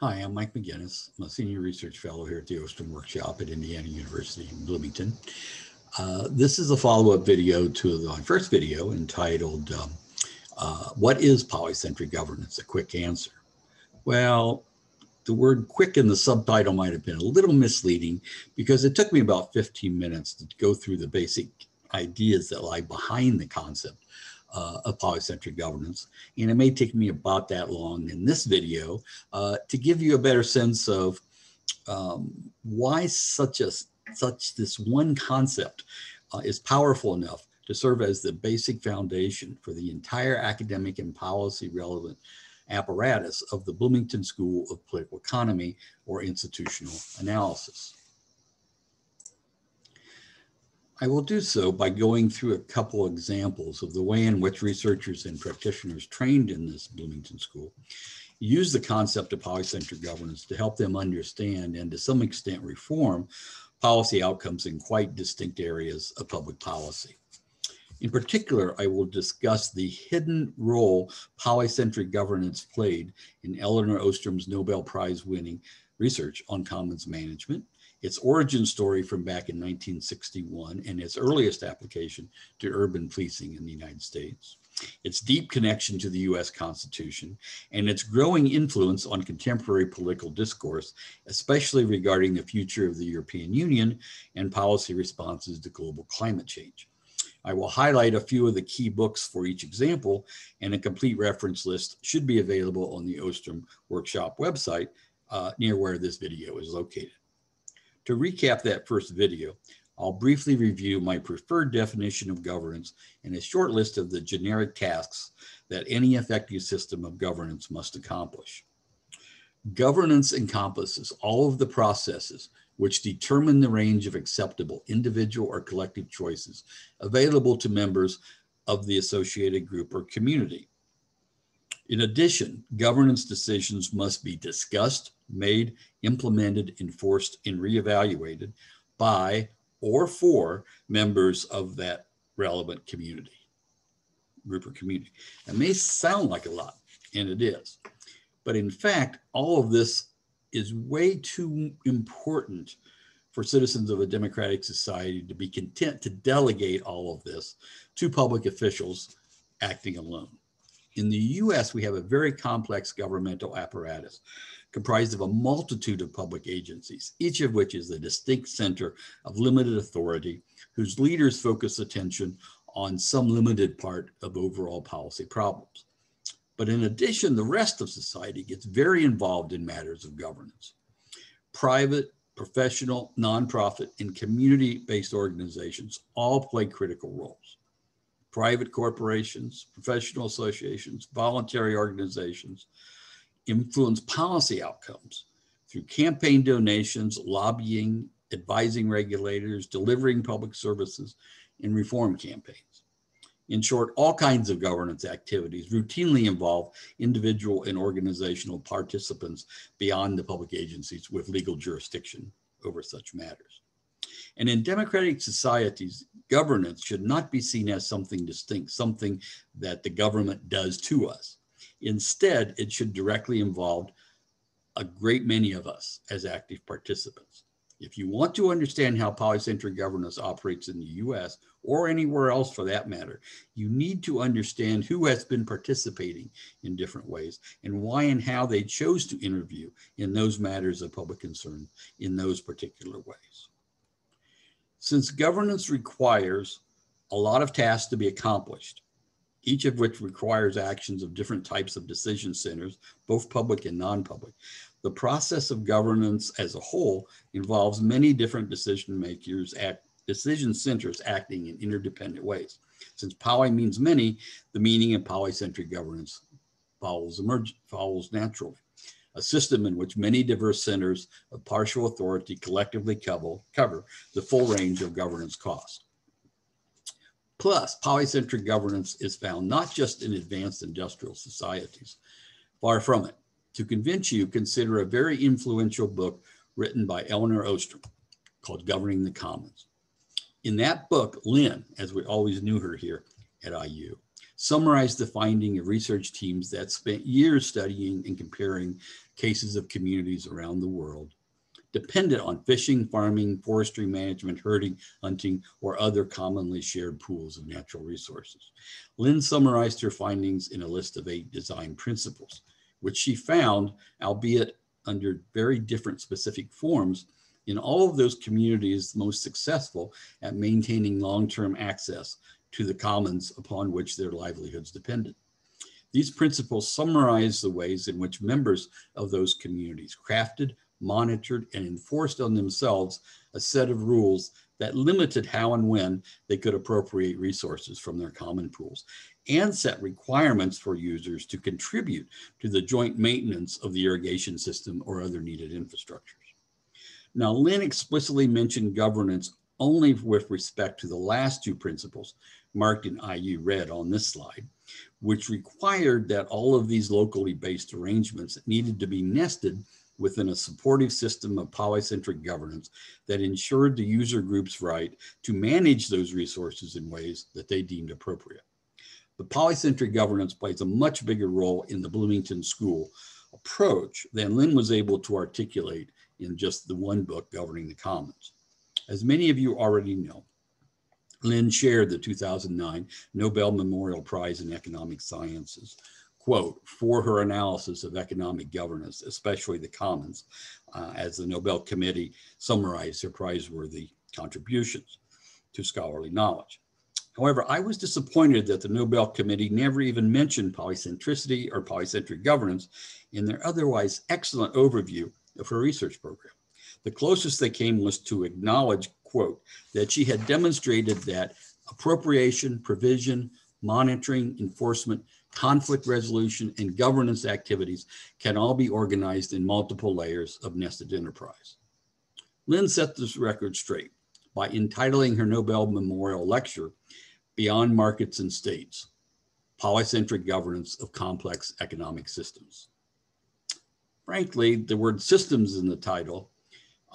Hi, I'm Mike McGinnis. I'm a senior research fellow here at the Ostrom Workshop at Indiana University in Bloomington. Uh, this is a follow-up video to the, my first video entitled, um, uh, What is Polycentric Governance? A Quick Answer. Well, the word quick in the subtitle might have been a little misleading because it took me about 15 minutes to go through the basic ideas that lie behind the concept uh, of polycentric governance. And it may take me about that long in this video uh, to give you a better sense of um, why such a such this one concept uh, is powerful enough to serve as the basic foundation for the entire academic and policy relevant apparatus of the Bloomington School of Political Economy or Institutional Analysis. I will do so by going through a couple examples of the way in which researchers and practitioners trained in this Bloomington School use the concept of polycentric governance to help them understand and to some extent reform policy outcomes in quite distinct areas of public policy. In particular, I will discuss the hidden role polycentric governance played in Elinor Ostrom's Nobel Prize winning research on commons management, its origin story from back in 1961 and its earliest application to urban policing in the United States, its deep connection to the US Constitution, and its growing influence on contemporary political discourse, especially regarding the future of the European Union and policy responses to global climate change. I will highlight a few of the key books for each example, and a complete reference list should be available on the Ostrom Workshop website uh, near where this video is located. To recap that first video, I'll briefly review my preferred definition of governance and a short list of the generic tasks that any effective system of governance must accomplish. Governance encompasses all of the processes which determine the range of acceptable individual or collective choices available to members of the associated group or community. In addition, governance decisions must be discussed, made, implemented, enforced, and reevaluated by or for members of that relevant community, group or community. It may sound like a lot, and it is. But in fact, all of this is way too important for citizens of a democratic society to be content to delegate all of this to public officials acting alone. In the US, we have a very complex governmental apparatus comprised of a multitude of public agencies, each of which is a distinct center of limited authority, whose leaders focus attention on some limited part of overall policy problems. But in addition, the rest of society gets very involved in matters of governance. Private, professional, nonprofit, and community based organizations all play critical roles. Private corporations, professional associations, voluntary organizations influence policy outcomes through campaign donations, lobbying, advising regulators, delivering public services, and reform campaigns. In short, all kinds of governance activities routinely involve individual and organizational participants beyond the public agencies with legal jurisdiction over such matters. And in democratic societies, governance should not be seen as something distinct, something that the government does to us. Instead, it should directly involve a great many of us as active participants. If you want to understand how polycentric governance operates in the US or anywhere else for that matter, you need to understand who has been participating in different ways and why and how they chose to interview in those matters of public concern in those particular ways. Since governance requires a lot of tasks to be accomplished, each of which requires actions of different types of decision centers, both public and non-public, the process of governance as a whole involves many different decision makers at decision centers acting in interdependent ways. Since poly means many, the meaning of polycentric governance follows, emerge, follows naturally. A system in which many diverse centers of partial authority collectively cover, the full range of governance costs. Plus, polycentric governance is found not just in advanced industrial societies, far from it. To convince you, consider a very influential book written by Elinor Ostrom called Governing the Commons. In that book, Lynn, as we always knew her here at IU, summarized the finding of research teams that spent years studying and comparing cases of communities around the world dependent on fishing, farming, forestry management, herding, hunting, or other commonly shared pools of natural resources. Lynn summarized her findings in a list of eight design principles, which she found, albeit under very different specific forms, in all of those communities most successful at maintaining long-term access to the commons upon which their livelihoods depended. These principles summarize the ways in which members of those communities crafted, monitored, and enforced on themselves a set of rules that limited how and when they could appropriate resources from their common pools and set requirements for users to contribute to the joint maintenance of the irrigation system or other needed infrastructures. Now, Lynn explicitly mentioned governance only with respect to the last two principles marked in IU red on this slide, which required that all of these locally based arrangements needed to be nested within a supportive system of polycentric governance that ensured the user group's right to manage those resources in ways that they deemed appropriate. The polycentric governance plays a much bigger role in the Bloomington School approach than Lynn was able to articulate in just the one book governing the commons. As many of you already know, Lynn shared the 2009 Nobel Memorial Prize in Economic Sciences quote, for her analysis of economic governance, especially the commons, uh, as the Nobel Committee summarized her prizeworthy contributions to scholarly knowledge. However, I was disappointed that the Nobel Committee never even mentioned polycentricity or polycentric governance in their otherwise excellent overview of her research program. The closest they came was to acknowledge, quote, that she had demonstrated that appropriation, provision, monitoring, enforcement, conflict resolution, and governance activities can all be organized in multiple layers of nested enterprise. Lynn set this record straight by entitling her Nobel Memorial Lecture, Beyond Markets and States, Polycentric Governance of Complex Economic Systems. Frankly, the word systems in the title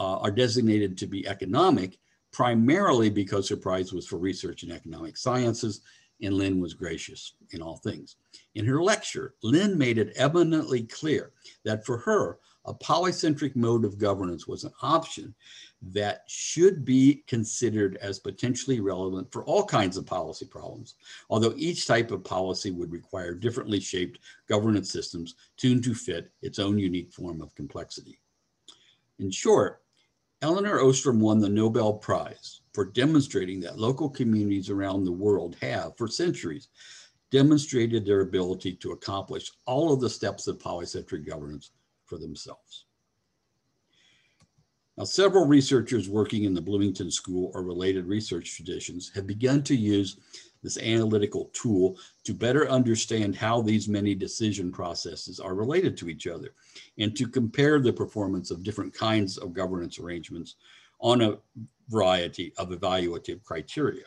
uh, are designated to be economic primarily because her prize was for research in economic sciences and Lynn was gracious in all things. In her lecture, Lynn made it eminently clear that for her, a polycentric mode of governance was an option that should be considered as potentially relevant for all kinds of policy problems, although each type of policy would require differently shaped governance systems tuned to fit its own unique form of complexity. In short, Elinor Ostrom won the Nobel Prize for demonstrating that local communities around the world have, for centuries, demonstrated their ability to accomplish all of the steps of polycentric governance for themselves. Now, several researchers working in the Bloomington School or related research traditions have begun to use this analytical tool to better understand how these many decision processes are related to each other and to compare the performance of different kinds of governance arrangements on a variety of evaluative criteria.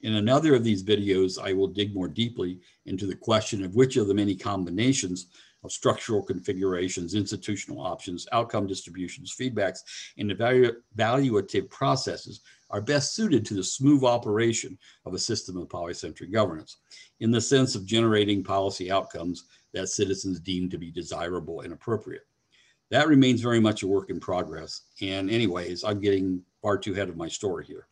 In another of these videos, I will dig more deeply into the question of which of the many combinations of structural configurations, institutional options, outcome distributions, feedbacks, and evaluative processes are best suited to the smooth operation of a system of polycentric governance in the sense of generating policy outcomes that citizens deem to be desirable and appropriate. That remains very much a work in progress. And anyways, I'm getting far too ahead of my story here.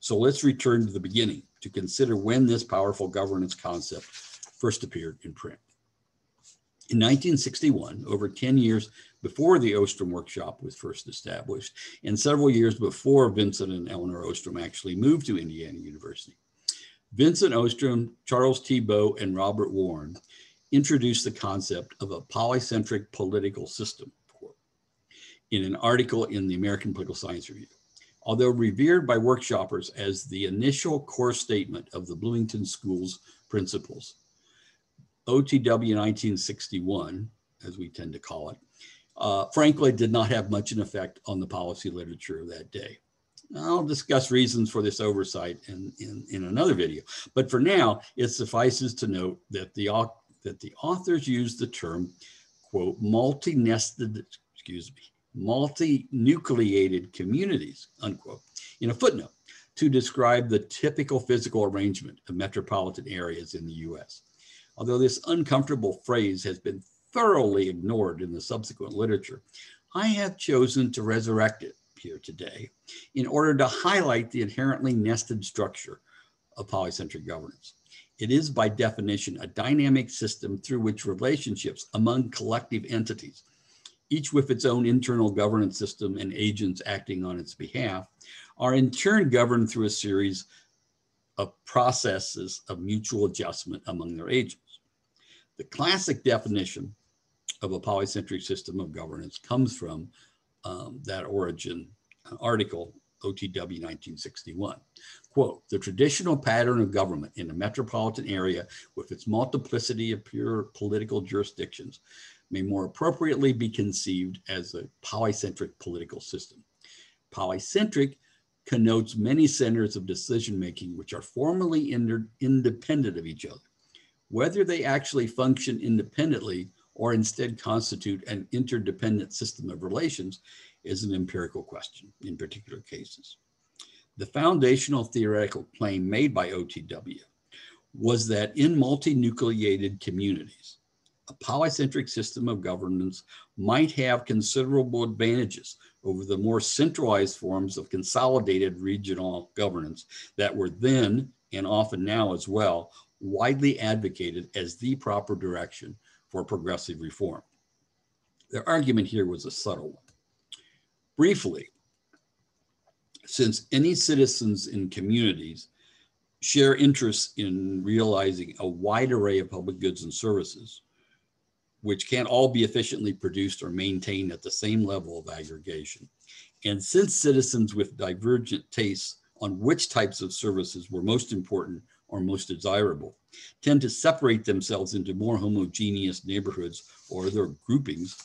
So let's return to the beginning to consider when this powerful governance concept first appeared in print. In 1961, over 10 years before the Ostrom workshop was first established, and several years before Vincent and Elinor Ostrom actually moved to Indiana University, Vincent Ostrom, Charles Tiebout, and Robert Warren introduced the concept of a polycentric political system in an article in the American Political Science Review. Although revered by workshoppers as the initial core statement of the Bloomington School's principles, OTW 1961, as we tend to call it, uh, frankly did not have much an effect on the policy literature of that day. I'll discuss reasons for this oversight in, in, in another video, but for now, it suffices to note that the, that the authors used the term, quote, multi-nested, excuse me, multi-nucleated communities, unquote, in a footnote to describe the typical physical arrangement of metropolitan areas in the US. Although this uncomfortable phrase has been thoroughly ignored in the subsequent literature, I have chosen to resurrect it here today in order to highlight the inherently nested structure of polycentric governance. It is by definition a dynamic system through which relationships among collective entities, each with its own internal governance system and agents acting on its behalf, are in turn governed through a series of processes of mutual adjustment among their agents. The classic definition of a polycentric system of governance comes from um, that origin uh, article, OTW 1961. Quote, the traditional pattern of government in a metropolitan area with its multiplicity of pure political jurisdictions may more appropriately be conceived as a polycentric political system. Polycentric connotes many centers of decision making which are formally independent of each other. Whether they actually function independently or instead constitute an interdependent system of relations is an empirical question in particular cases. The foundational theoretical claim made by OTW was that in multinucleated communities, a polycentric system of governance might have considerable advantages over the more centralized forms of consolidated regional governance that were then, and often now as well, widely advocated as the proper direction for progressive reform. Their argument here was a subtle one. Briefly, since any citizens in communities share interests in realizing a wide array of public goods and services, which can't all be efficiently produced or maintained at the same level of aggregation. And since citizens with divergent tastes on which types of services were most important or most desirable tend to separate themselves into more homogeneous neighborhoods or other groupings,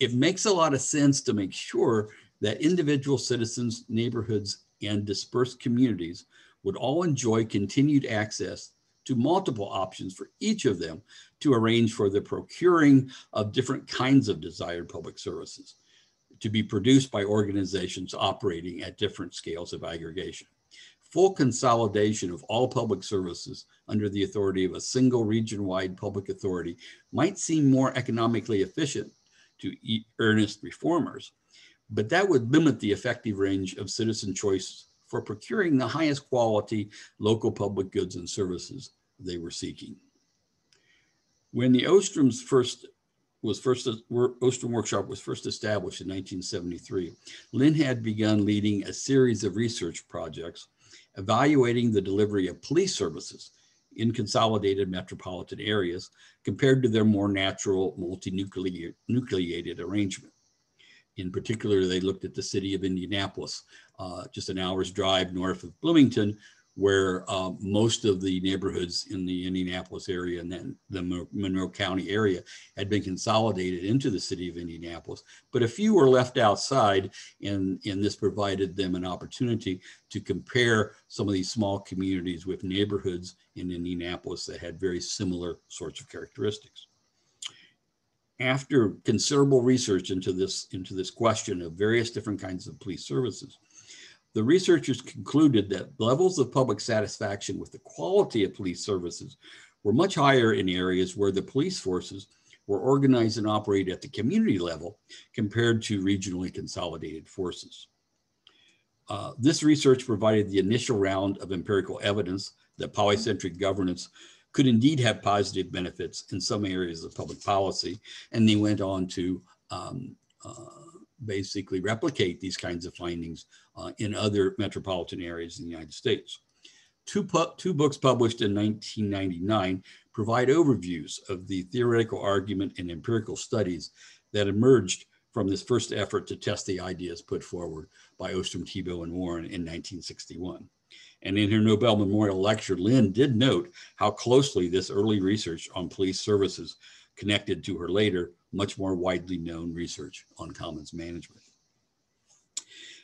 it makes a lot of sense to make sure that individual citizens, neighborhoods, and dispersed communities would all enjoy continued access to multiple options for each of them to arrange for the procuring of different kinds of desired public services to be produced by organizations operating at different scales of aggregation. Full consolidation of all public services under the authority of a single region-wide public authority might seem more economically efficient to earnest reformers, but that would limit the effective range of citizen choice for procuring the highest quality local public goods and services they were seeking. When the Ostrom's first was first Ostrom Workshop was first established in 1973, Lynn had begun leading a series of research projects evaluating the delivery of police services in consolidated metropolitan areas compared to their more natural multi-nucleated arrangement. In particular, they looked at the city of Indianapolis, uh, just an hour's drive north of Bloomington, where uh, most of the neighborhoods in the Indianapolis area and then the Monroe County area had been consolidated into the city of Indianapolis, but a few were left outside, and, and this provided them an opportunity to compare some of these small communities with neighborhoods in Indianapolis that had very similar sorts of characteristics. After considerable research into this, into this question of various different kinds of police services, the researchers concluded that levels of public satisfaction with the quality of police services were much higher in areas where the police forces were organized and operated at the community level compared to regionally consolidated forces. Uh, this research provided the initial round of empirical evidence that polycentric governance could indeed have positive benefits in some areas of public policy, and they went on to um, uh, basically replicate these kinds of findings uh, in other metropolitan areas in the United States. Two, two books published in 1999 provide overviews of the theoretical argument and empirical studies that emerged from this first effort to test the ideas put forward by Ostrom, Tiebout, and Warren in 1961. And in her Nobel Memorial Lecture, Lynn did note how closely this early research on police services connected to her later, much more widely known research on commons management.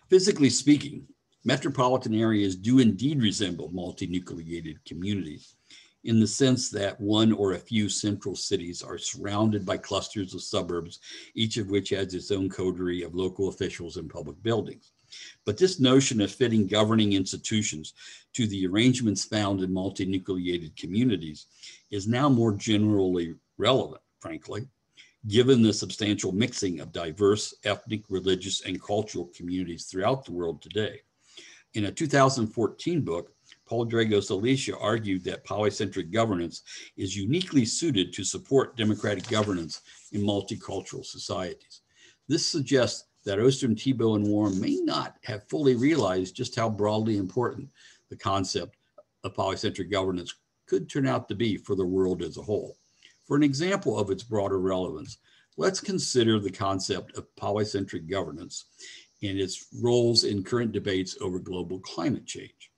Physically speaking, metropolitan areas do indeed resemble multinucleated communities in the sense that one or a few central cities are surrounded by clusters of suburbs, each of which has its own coterie of local officials and public buildings. But this notion of fitting governing institutions to the arrangements found in multinucleated communities is now more generally relevant, frankly, given the substantial mixing of diverse ethnic, religious, and cultural communities throughout the world today. In a 2014 book, Paul Dragos Aligica argued that polycentric governance is uniquely suited to support democratic governance in multicultural societies. This suggests that Ostrom, Tiebout, and Warren may not have fully realized just how broadly important the concept of polycentric governance could turn out to be for the world as a whole. For an example of its broader relevance, let's consider the concept of polycentric governance and its roles in current debates over global climate change.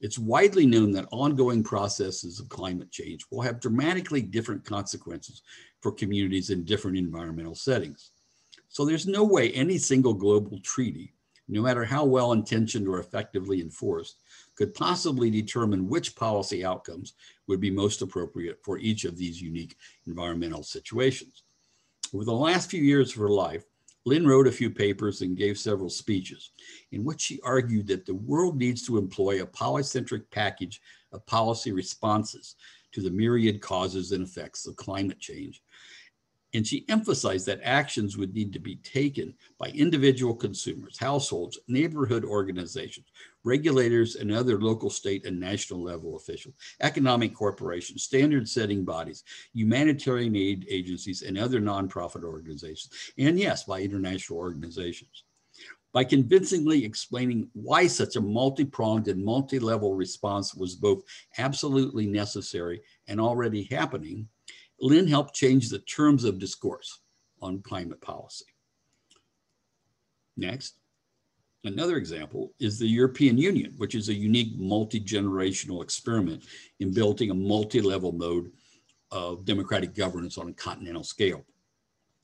It's widely known that ongoing processes of climate change will have dramatically different consequences for communities in different environmental settings. So there's no way any single global treaty, no matter how well intentioned or effectively enforced, could possibly determine which policy outcomes would be most appropriate for each of these unique environmental situations. Over the last few years of her life, Lynn wrote a few papers and gave several speeches in which she argued that the world needs to employ a polycentric package of policy responses to the myriad causes and effects of climate change and she emphasized that actions would need to be taken by individual consumers, households, neighborhood organizations, regulators, and other local, state, and national level officials, economic corporations, standard setting bodies, humanitarian aid agencies, and other nonprofit organizations, and yes, by international organizations. By convincingly explaining why such a multi pronged and multi level response was both absolutely necessary and already happening, Lynn helped change the terms of discourse on climate policy. Next, another example is the European Union, which is a unique multi-generational experiment in building a multi-level mode of democratic governance on a continental scale,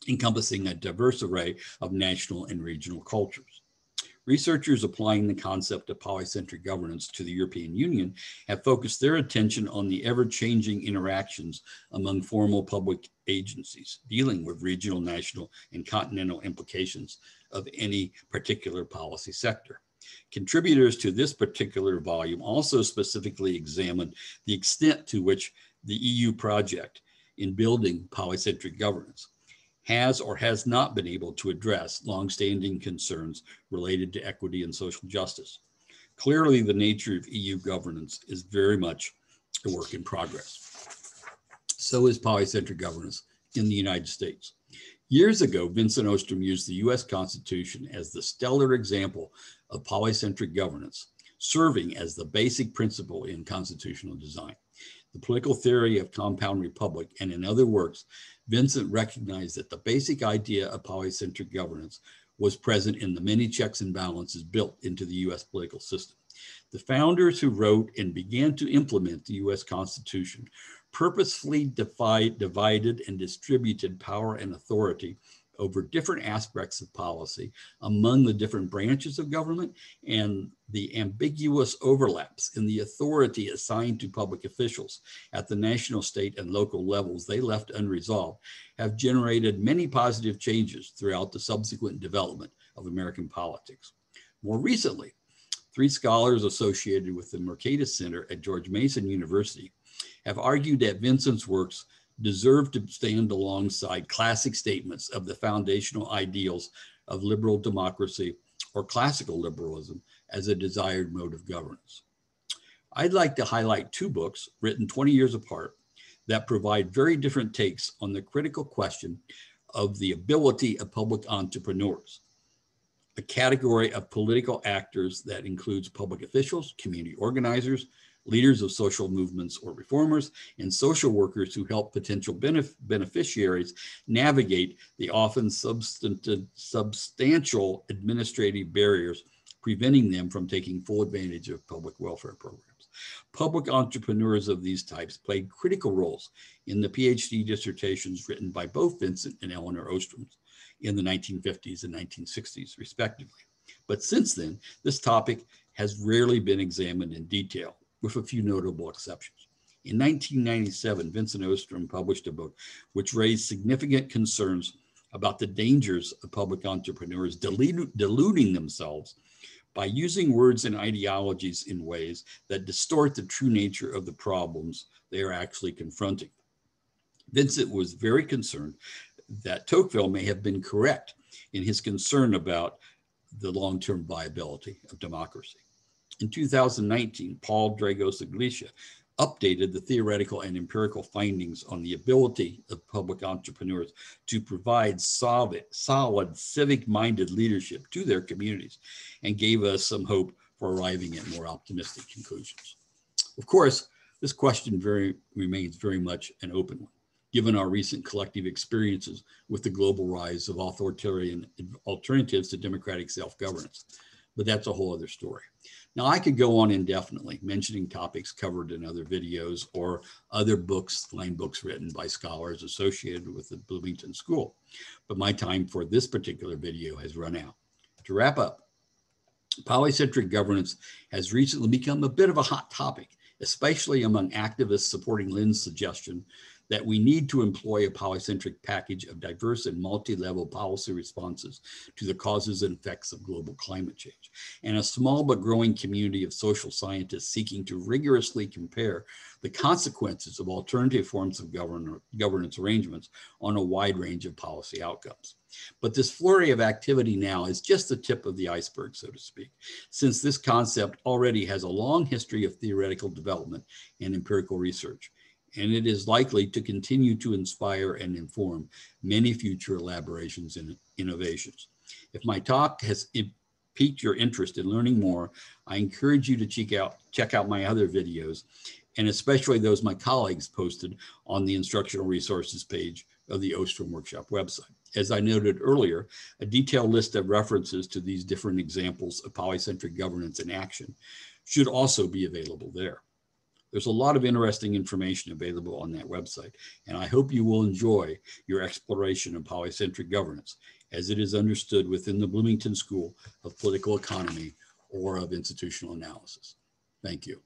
encompassing a diverse array of national and regional cultures. Researchers applying the concept of polycentric governance to the European Union have focused their attention on the ever changing interactions among formal public agencies dealing with regional, national, and continental implications of any particular policy sector. Contributors to this particular volume also specifically examined the extent to which the EU project in building polycentric governance has or has not been able to address longstanding concerns related to equity and social justice. Clearly, the nature of EU governance is very much a work in progress. So is polycentric governance in the United States. Years ago, Vincent Ostrom used the US Constitution as the stellar example of polycentric governance, serving as the basic principle in constitutional design. The political theory of compound republic, and in other works, Vincent recognized that the basic idea of polycentric governance was present in the many checks and balances built into the US political system. The founders who wrote and began to implement the US Constitution purposefully defied, divided and distributed power and authority over different aspects of policy among the different branches of government and the ambiguous overlaps in the authority assigned to public officials at the national, state, and local levels they left unresolved have generated many positive changes throughout the subsequent development of American politics. More recently, three scholars associated with the Mercatus Center at George Mason University have argued that Vincent's works deserve to stand alongside classic statements of the foundational ideals of liberal democracy or classical liberalism as a desired mode of governance. I'd like to highlight two books written 20 years apart that provide very different takes on the critical question of the ability of public entrepreneurs, a category of political actors that includes public officials, community organizers, leaders of social movements or reformers, and social workers who help potential benef beneficiaries navigate the often substantial administrative barriers preventing them from taking full advantage of public welfare programs. Public entrepreneurs of these types played critical roles in the PhD dissertations written by both Vincent and Elinor Ostrom in the 1950s and 1960s, respectively. But since then, this topic has rarely been examined in detail with a few notable exceptions. In 1997, Vincent Ostrom published a book which raised significant concerns about the dangers of public entrepreneurs deluding themselves by using words and ideologies in ways that distort the true nature of the problems they are actually confronting. Vincent was very concerned that Tocqueville may have been correct in his concern about the long term viability of democracy. In 2019, Paul Dragos Aligica updated the theoretical and empirical findings on the ability of public entrepreneurs to provide solid, solid civic minded leadership to their communities and gave us some hope for arriving at more optimistic conclusions. Of course, this question very, remains very much an open one, given our recent collective experiences with the global rise of authoritarian alternatives to democratic self governance. But that's a whole other story. Now, I could go on indefinitely mentioning topics covered in other videos or other books, fine books written by scholars associated with the Bloomington School, but my time for this particular video has run out. To wrap up, polycentric governance has recently become a bit of a hot topic, especially among activists supporting Lynn's suggestion that we need to employ a polycentric package of diverse and multi-level policy responses to the causes and effects of global climate change, and a small but growing community of social scientists seeking to rigorously compare the consequences of alternative forms of govern governance arrangements on a wide range of policy outcomes. But this flurry of activity now is just the tip of the iceberg, so to speak, since this concept already has a long history of theoretical development and empirical research and it is likely to continue to inspire and inform many future elaborations and innovations. If my talk has piqued your interest in learning more, I encourage you to check out, check out my other videos, and especially those my colleagues posted on the instructional resources page of the Ostrom Workshop website. As I noted earlier, a detailed list of references to these different examples of polycentric governance in action should also be available there. There's a lot of interesting information available on that website, and I hope you will enjoy your exploration of polycentric governance as it is understood within the Bloomington School of Political Economy or of Institutional Analysis. Thank you.